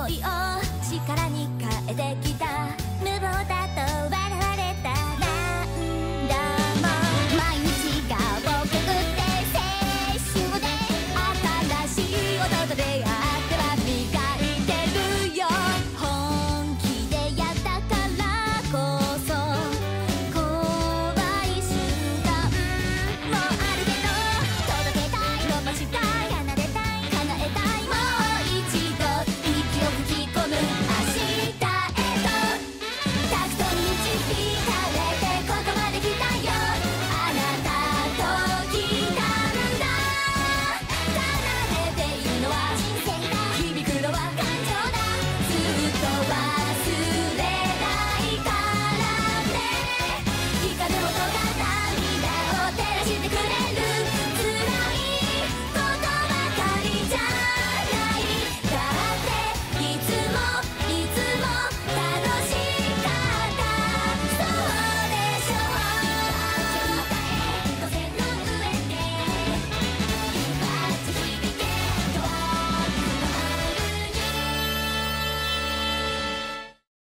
想いを力に